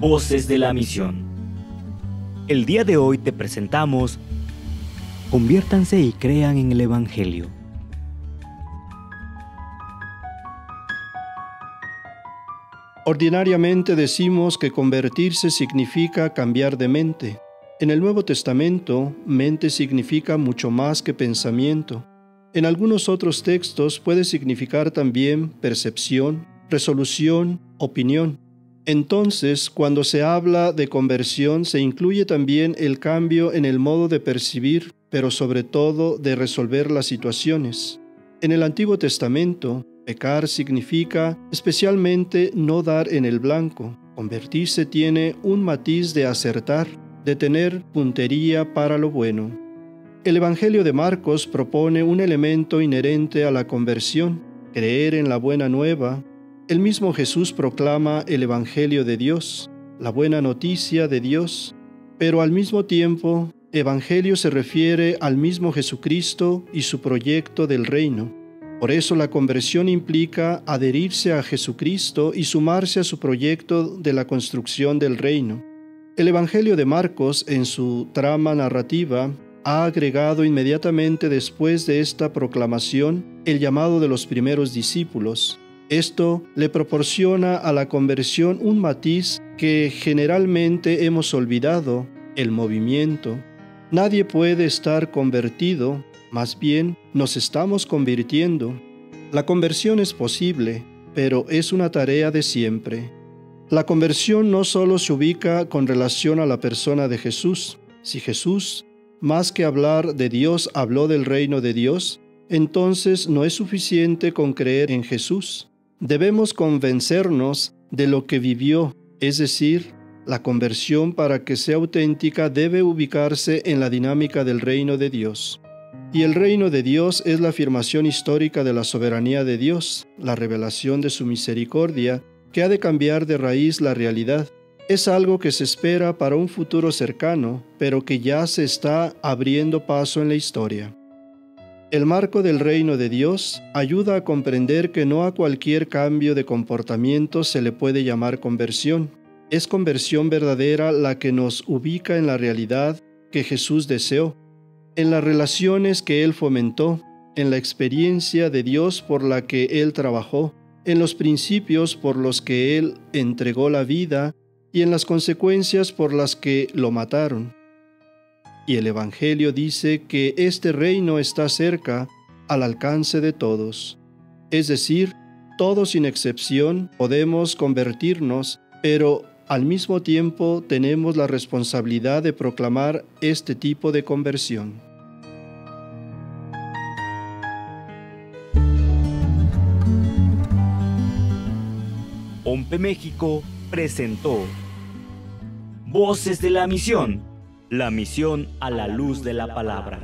Voces de la Misión. El día de hoy te presentamos Conviértanse y crean en el Evangelio. Ordinariamente decimos que convertirse significa cambiar de mente. En el Nuevo Testamento, mente significa mucho más que pensamiento. En algunos otros textos puede significar también percepción, resolución, opinión. Entonces, cuando se habla de conversión, se incluye también el cambio en el modo de percibir, pero sobre todo de resolver las situaciones. En el Antiguo Testamento, pecar significa especialmente no dar en el blanco. Convertirse tiene un matiz de acertar, de tener puntería para lo bueno. El Evangelio de Marcos propone un elemento inherente a la conversión, creer en la buena nueva, el mismo Jesús proclama el Evangelio de Dios, la buena noticia de Dios, pero al mismo tiempo, Evangelio se refiere al mismo Jesucristo y su proyecto del reino. Por eso la conversión implica adherirse a Jesucristo y sumarse a su proyecto de la construcción del reino. El Evangelio de Marcos, en su trama narrativa, ha agregado inmediatamente después de esta proclamación el llamado de los primeros discípulos, esto le proporciona a la conversión un matiz que generalmente hemos olvidado, el movimiento. Nadie puede estar convertido, más bien nos estamos convirtiendo. La conversión es posible, pero es una tarea de siempre. La conversión no solo se ubica con relación a la persona de Jesús. Si Jesús, más que hablar de Dios, habló del reino de Dios, entonces no es suficiente con creer en Jesús. Debemos convencernos de lo que vivió, es decir, la conversión para que sea auténtica debe ubicarse en la dinámica del reino de Dios. Y el reino de Dios es la afirmación histórica de la soberanía de Dios, la revelación de su misericordia, que ha de cambiar de raíz la realidad. Es algo que se espera para un futuro cercano, pero que ya se está abriendo paso en la historia. El marco del reino de Dios ayuda a comprender que no a cualquier cambio de comportamiento se le puede llamar conversión. Es conversión verdadera la que nos ubica en la realidad que Jesús deseó, en las relaciones que Él fomentó, en la experiencia de Dios por la que Él trabajó, en los principios por los que Él entregó la vida y en las consecuencias por las que lo mataron. Y el Evangelio dice que este reino está cerca, al alcance de todos. Es decir, todos sin excepción podemos convertirnos, pero al mismo tiempo tenemos la responsabilidad de proclamar este tipo de conversión. Ompe México presentó Voces de la Misión la misión a la luz de la palabra.